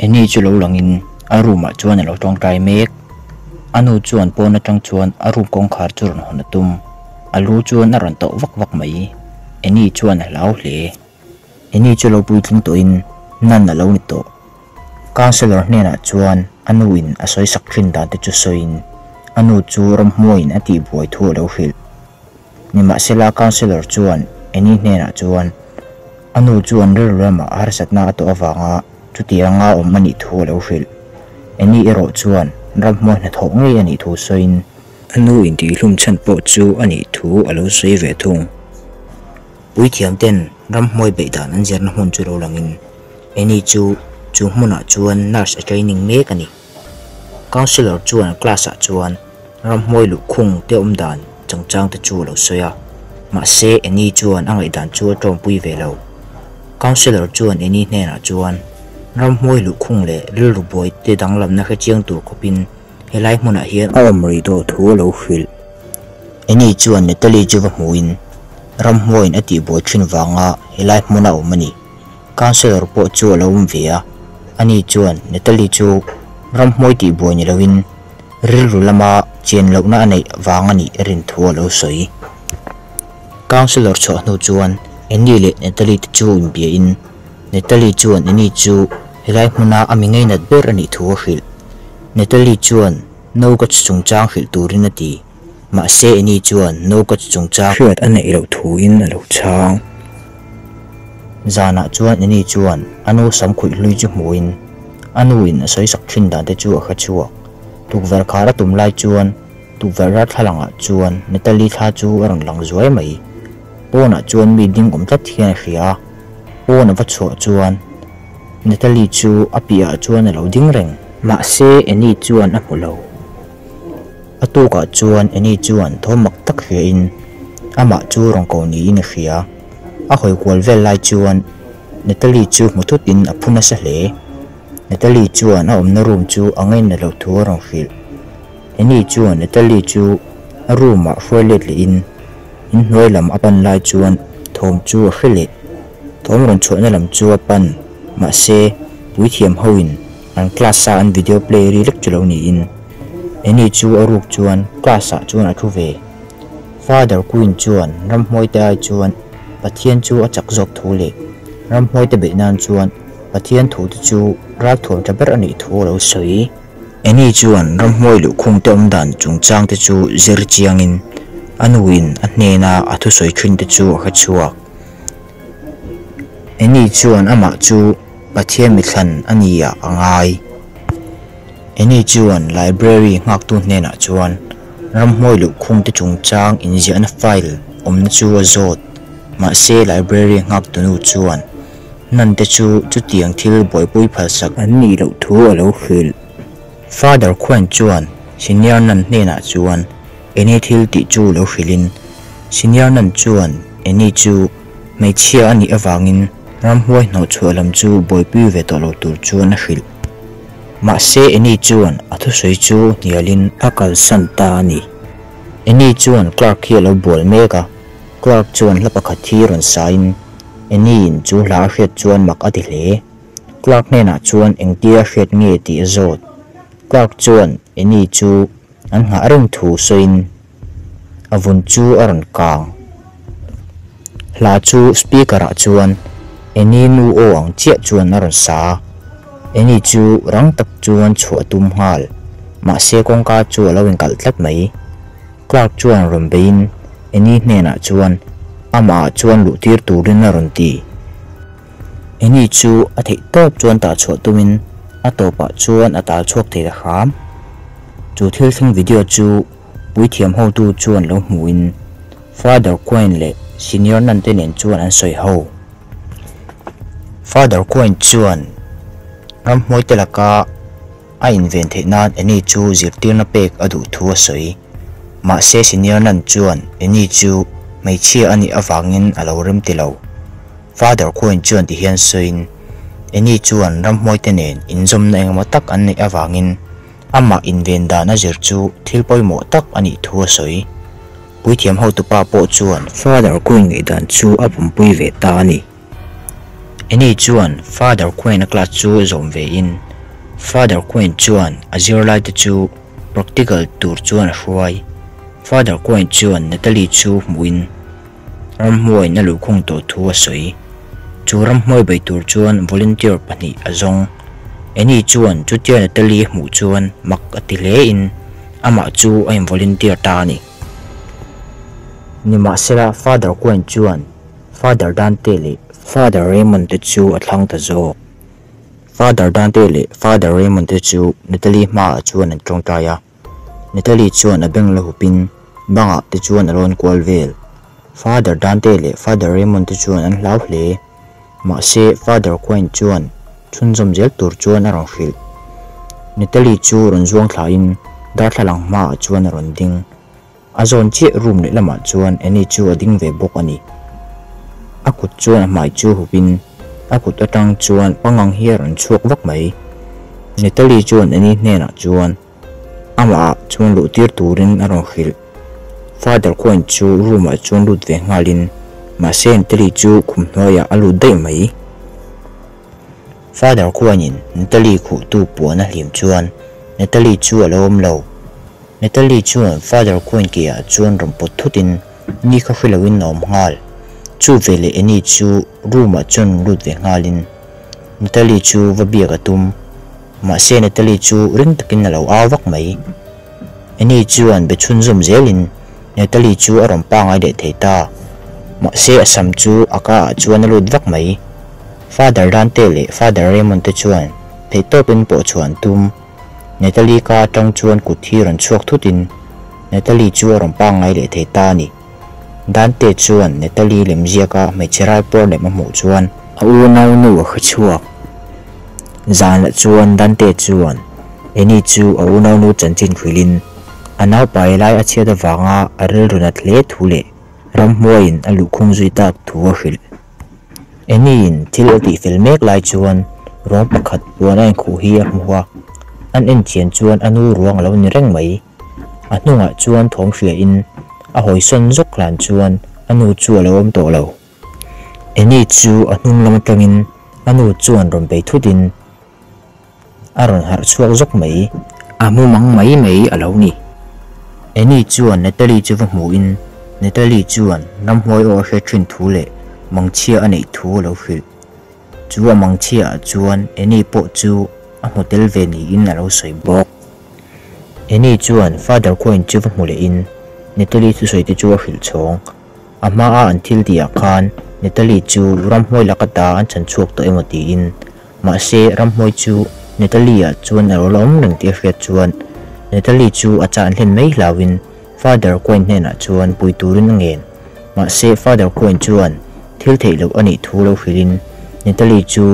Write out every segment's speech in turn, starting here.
เอนี่จุลุหลังอินอารุมาชวนเราตรงใจเมกอันุจวนปนจังชวนอารุมกองขาจุรนหนตุมอารูจวนนรันโตวักวักไหมเอนี่ชวนเหลาเหลเอนี่จุลุปุยทิ้งตัวอินนั่นเหลานิโตกาวเซลร์เนี่ยนะชวนอันุอินอาศัยสักขึ้นดานติจุสอินอนชวนรำมวยนอติบวยทัวเราหิลนี่มาเซลากาวเซลร์ชวนเอนี่เนี่ยนะชวนอันุจวนเรื่องเรื่องมาอาร์สัตนาตัวฟังอะ awanga chuti anga om mani thu lo hril eni ero chuan ram mo na thok ngai ani thu soin anu in ti hlum chan po chu ani thu alo sei ve thung pui thiam ten ram moi be dan an zer na hun chu lo langin eni chu chu hmuna chuan nurse training mek ani counselor chuan class a chuan ram moi lu khung te um dan changchang te chu lo soya ma se eni chuan angai dan chu tong pui ve lo counselor chuan eni hne na chuan ram hmoi lu khung le ril ru boi te dang lam na kha chiang tur ko pin. Helai hmun a hian. Awm ri do thu lo hwil. Eni chuan ne tali chu va muin. Ram hmoin ati bo thin wanga helai hmun a umani councilor po chu lo um via ani chuan ne tali chu. Ram hmoi ti bo ni lawin ril ru lama chen lo na nei wanga ni rin thu lo soi. Councilor cho nu chuan. Eni le ne tali chu um bia in. Natalie chuan ini chu helai hmuna ami ngei nat ber ani thu hril Natalie chuan no ka chung chang hril turin ati ma se ini chuan no ka chung chang hriat anei lo thu in alo chang. Zana chuan ini chuan anu sam khui hlui chu hmuin anu in soi sak thin dan te chu kha chuwa tukver khara tum lai chuan tukver ra thalanga chuan Natalie tha chu arang lang zuai mai. Pona chuan mi ding om tat hian hria pawna va chhuah chuan. Natalie chu a piah chuan a lo ding reng. Ma se eni chuan a hmu lo. A tu tukah chuan eni chuan thomak tak hria in. Ama chu rong ko ni in a hria a hoi kual vel lai chuan. Natalie chu hmuthut in a phuna sa hle. Natalie chuan a awmna room chu a ngei na lo thu rong hril eni chuan Natalie chu a room ah a hruailet le in. In hnuai lam apan pan lai chuan thawm chu a hrilet thawm ron chhuahna lam làm chua pan ma se hậu in an class sa an video play ri lek chulo ni in. Eni chu ở ruk chuan class sa chuan a thu ve father queen chuan ram hmoi te ai chuan pathian chu a chak zok thu le ram hmoi te be nan chuan pathian thu te chu ral cho ta ber ani thu lo anh eni chuan ram hmoi lu khung te om dan chung chang te chu zir chiang in anuin a hnena a thu soi thin te chu a kha chuak eni chuan ama chu pathian mi thlan ania angai. Eni chuan library ngak tu hne na chuan ramhmoi lu khung te chung chang in an file om chu azot. Ma se library ngak tu nu chuan. Nan te chu chu tiang thil boy pui phal sak an ni lo thu a lo khil father khwan chuan senior nan hne na chuan. Eni thil ti chu lo khilin senior nan chuan eni chu mai chia ani awangin ram huai no chualam chu boipi ve to lo tur chu na hil ma se ani chuan athu sei chu nialin akal san ta ani. Chuan clark hi lo bol meka clark chuan la pakhat hi ron sain ani in chu la hret chuan mak ati hle clark ne na chuan engtia hret nge ti zot. Clark chuan ani chu an nga reng thu soin avun chu aron kang la chu speaker a chuan eni nu o ang chia chuan a ron sa. Eni chu rang tak chuan chhuah tum hal. Ma se kong ka chu lo in kal tlat mai. Clark chuan ron bein. Eni hnena chuan. Ama chuan lu tir turin a ron ti. Eni chu a thei top chuan ta chhuah tumin. A topa ah chuan a tal chuak thei da kham. Chu thil thing video chu pui thiam ho tu chuan lo hmuin. Father coin le senior nan te chuan an soi ho father coin chuan ram hmoi te laka a inven the nan ani chu zirtir na pek adu thu soi ma se senior nan chuan ani chu mai chi ani awangin alo rem ti lo father coin chuan ti hian soin ani chuan ram hmoi te nen inzom na engma tak an nei awangin ama inven da na zir chu thil poimo tak ani thu a soi puithiam ho tu pa po chuan father coin ngai dan chu apum pui ve ta ani Any chuan, father coin akla chu zom ve in. Father coin chuan, Azir lai te chu, practical tur chuan hruai father coin chuan natali chu muin. Ram hmuai na lu khung to thu a soi chu ram hmuai bai tur chuan, volunteer pani azong. Any chuan, chu tia natali mu chuan, mak ati le in. Ama chu aim volunteer ta ni. Ni ma sera father coin chuan, father dante le father raymond te chu a thlang ta zo father dante le father raymond te chu, Natalie ma chuan an tong ta ya natali chuan a beng la hupin banga te chuan a ron kwal vel father dante le father raymond te chuan an hlau hle ma se, father coin chuan chun zom zel tur chuan a rong hril Natalie chu ron zuang thla in dar thlalang ma chuan a ron ding a zon che room le lama chuan eni chu a ding ve bok ani Aku chuan mai chu hupin Aku kut atang chuan pangang hi an chuak vak mai natali chuan. Ani hnena chuan ama chuan lu tir turin a rong hril father coin chu room a chuan lut ve ngalin ma sen tali chu khum hnoya alu dei mai father coin in natali khu tu puan a hlim chuan. Natali chu alom lo natali chuan father coin kia chuan rom pot thutin ni kha khilawin nom ngal chu vele eni chu room a chuan lut ve ngalin. Natali chu vabia ka tum. Ma se natali chu ring takin lo awak mai. Chu chuan be chun zum zelin. Natali chu arom pa ngai de theita ma se asam chu aka chuan lut vak mai. Father dante le, father raymond te chuan. Pin po chuan tum. Natali ka tang chuan kuthi ran chuak thutin. Natali chu arom pa ngai le theita ni dante chuan natali lem ziaka mai chirai por le ma mu chuan a u nau nu kha chuak zan la chuan dante chuan eni chu, a u nau nu chan chin khilin anau pai lai a chia da wanga a rel runat le thule ram hmuain a lu khung zui tak thu a hril eni in thil ti fel mek lai chuan rawng pakhat puan a khu hi a hmuwa an en chian chuan anu ruang lo ni reng mai a hnungah chuan thawng hria in a hoi son zok lan chuan anu chu a lo om to lo eni chu a hnung lam tangin anu chuan rom bei thutin a ron har chuak zok mai a mu mang mai mai a lo ni eni chuan natali chu va hmu in natali chuan nam hmoi o hre thin thu le mang chia anei thu lo hril chu a mang chia chuan eni po chu a hotel ve ni in a lo soi bok eni chuan father coin chu va hmu le in. Natalie chu soi te chu a hril chawng a hma a an thil dia khan. Natalie chu ramhmoi lakata an chan chuak to emoti in. Ma se ramhmoi chu Natalia ah chuan a lo lom reng ti hriat chuan. Natalie chu a chan hlen mai hlawin father coin hne a ah chuan pui turin ngen. Ma se father coin chuan thil thei lo ani thu lo hrilin Natalie chu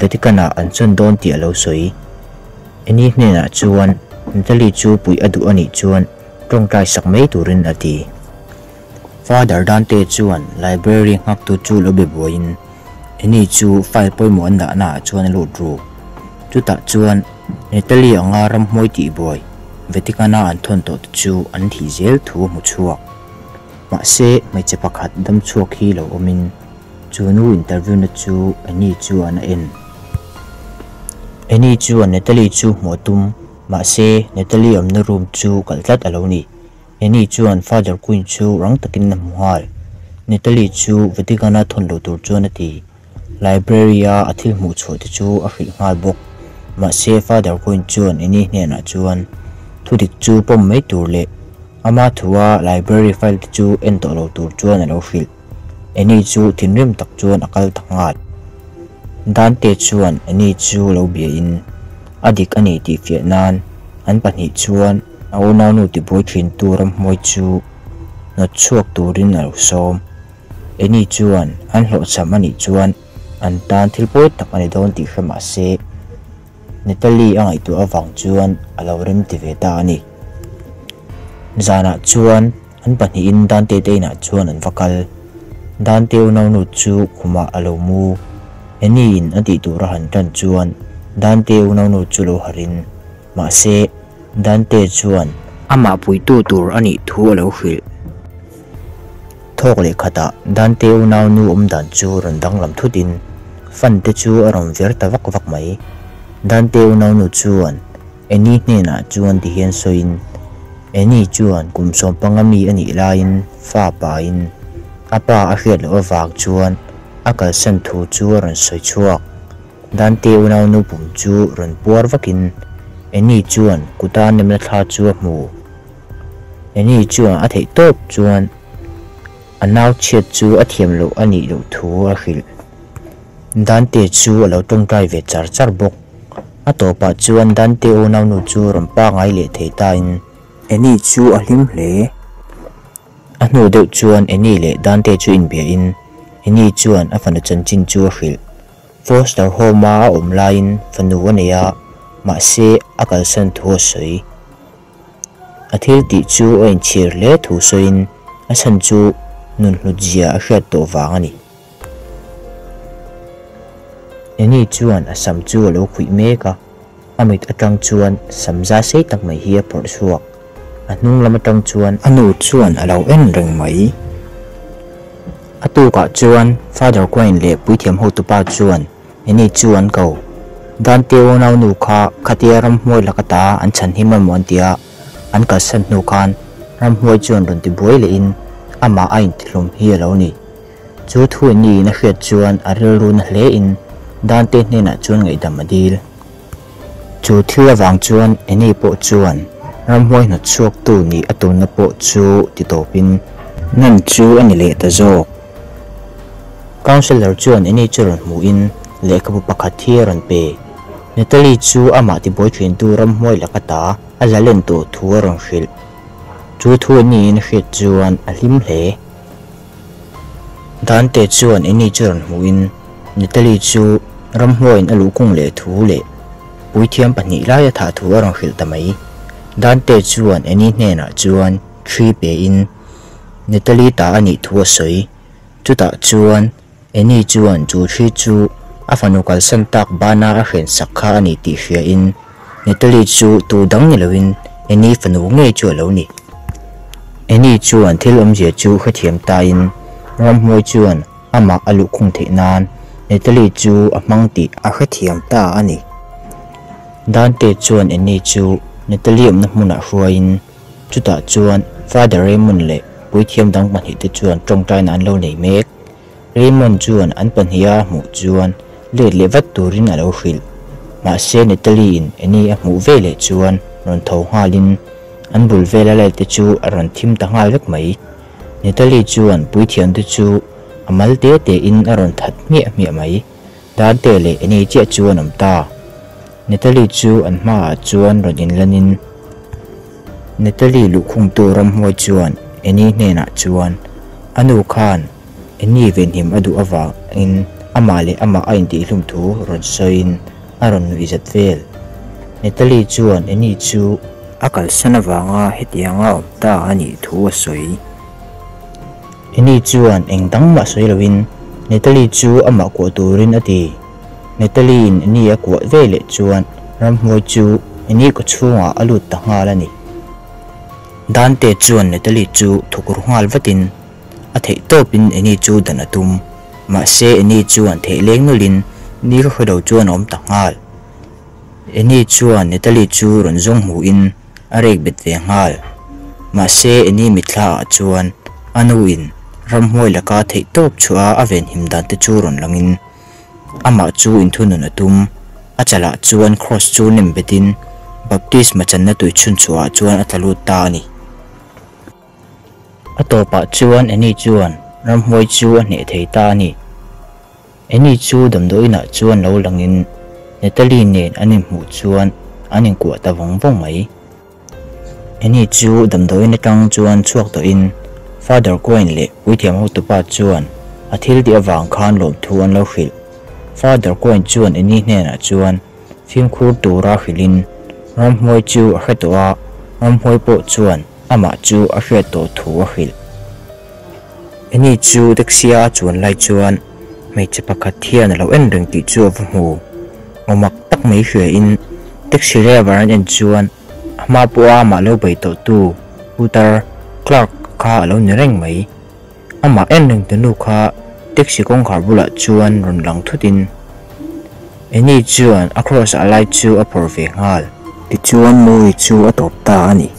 Vatican ah a an chun don ti lo soi. Ani hnen a chuan Natalie chu pui adu ani chuan. trong kai sak mai turin ati father dante chuan library ngak tu chu lobe boin ini chu file poi mo anda na chuan lo dru chuta chuan netali anga ram moi ti boy vetikana an thon to chu an thi zel thu mu chuak ma se mai che pakhat dam chuak hi lo omin chu nu interview na chu ani chu an en ani chu an netali chu mo tum Mà se Natalie am na room chu kal tlat alo ni ani father queen chu rang takin na muhal netali chu Vaticana thon lo tur chu na ti library a athil mu chu te chu a hil ngal bok ma se father queen chu an ani hne na chuan thudik chu pom mai tur le ama thuwa library file chu en to lo tur chuan alo hril eni chu thinrim tak chuan akal thangat dan te chuan eni chu lo bia in. adik ani ti Vietnam. An pani chuan. Au na nu ti boi thin turam moi chu. Na chuak turin ar som eni chuan. An hlo cham ani chuan. An tan thil po tak ani don ti khama se netali ang itu awang chuan. Alawrim ti ve ta ani. Zana chuan. An pani in dan te te na chuan an vakal. Dan te unaw nu chu khuma alomu eni in ati tu ra han tan chuan. Dan te unau nu chu lo harin. Ma se dan te chuan. Ama pui tu tur ani thu alo hil thok le khata dan te unau nu um dan chu ran dang lam thutin fan te chu aram ver ta vak vak mai. Dan te unau nu chuan. Eni hne na chuan ti hian soin. Eni chuan kum som pangami ani lain fa pa in. Apa a hriat lo awak chuan. Akal san thu chu ron soi chuak dan te unau nu pum chu ron puar vakin. Eni chuan kuta nem la thla chu mu eni chuan a thei top chuan. Anau chiat chu a thiam lo ani lo thu a khil dan te chu a lo tong tai ve char char bok. A to pa chuan dan te o nau nu chu ram pa ngai le thei ta in. Eni chu a hlim hle a nu deuh chuan eni le dan te chu in bia in. Eni chuan a fana chan chin chu a khil foster home a om lain fanu ania ma se a kal san thu soi a thil ti chu in chir le thu soin a san chu nun hlu jia a hriat to wang ani eni chuan a sam chu lo khui me ka amit atang chuan samza sei tak mai hi a por suak a hnung lam atang chuan anu chuan a lo en reng mai atu ka chuan father coin le puithiam ho tu pa chuan eni chuan ko dan te o nau nu kha khatia ram hmoi lakata an chan hi man mon tia an ka san nu khan ram hmoi chuan ron ti boi le in ama ain thlum hi lo ni chu thu ni na hriat chuan a ril run hle in dan te hne na chuan ngai dam adil chu thil awang chuan eni po chuan ram hmoi na chuak tu ni atu na po chu ti topin nan chu ani le ta zo counselor chuan eni churon mu in le ka bu pakhat hi ron pe Natalie chu ama ti boyfriend tu ram hmoi lakata alalen to thu ron hril chu thu ni in hrit chuan a hlim hle dan te chuan eni churon mu in Natalie chu ram hmoin alu kung le thu le pui thiam pahnih lai a tha thu a rong hril tamai dan te chuan eni hne na chuan thri pe in Natalie ta ani thu a soi chu ta chuan eni chuan chu thri chu a afanukal san tak bana a hren sakha ani ti hria in Natalie chu tu dang ni loin eni fanu nge chu lo ni eni chuan thil om je chu khathiam ta in ram hmoi chuan ama alu khung the nan Natalie chu amang mang ti a khathiam ta ani. Dan te chuan eni chu Natalie om na hmuna hruain chuta chuan father Raymond le puithiam dang pahnih te chuan tongtai nan lo nei mek. Raymond chuan an Hia mu chuan le levat turin alo hil ma se ne taliin ani a mu vele chuan ron tho halin an bul vela le te chu aron thim ta ngal vek mai ne tali chuan pui thian te chu amal te te in aron that mi mi mai dar te le ani che chuan am ta ne tali chu an ma chuan ron in lanin ne tali lu khung tu ram ho chuan ani ne na chuan anu khan ani ven him adu awa in ama le ama ain ti hlum thu ron soin aron vizat vel. Netali chuan eni chu akal sanawanga hetianga ta ani thu soi eni chuan engdang ma soi lovin netali chu ama ko turin ati. Netali in eni akwa vele chuan ram hmoi chu eni ko chunga alu ta nga lani dante chuan netali chu thukur hal vatin athei topin eni chu danatum ma se ni chuan the leng no lin ni kha khodo chuan om tangal eni chuan netali chu ron zong hu in a rek bet ve ngal. Ma se eni mitla chuan anu in anuin ramhoi laka thei top chua a ven him dan te chu ron langin ama chu in thunun atum a chala chuan cross chu nim betin baptist machan na tui chun chua chuan a athalu ta ni. Atopa chuan eni chuan ram hoi chu a ne thei ta ni eni chu dam doi na chuan lo langin netali nen ani mu chuan. Anin kwa ta vong vong mai eni chu dam doi na tang chuan chuak to in father coin le withiam ho tu pa chuan. Thil di awang khan lom thuan lo hril father coin chuan eni hne na chuan. Phim khur tu ra hilin ram hoi chu a hretwa ram hoi po chuan. Ama chu a hret to thu a hil ani chu deksia chuan lai chuan mai che pakhat thian lo en reng ti chu vu mu omak tak mai hre in taxi driver an chuan ama puwa ma lo bai to tu putar clerk kha lo ni reng mai ama en reng te nu kha taxi kong khar bula chuan ron lang thutin ani chuan across a lai chu a por ve ngal ti chuan mu chu a top ta ani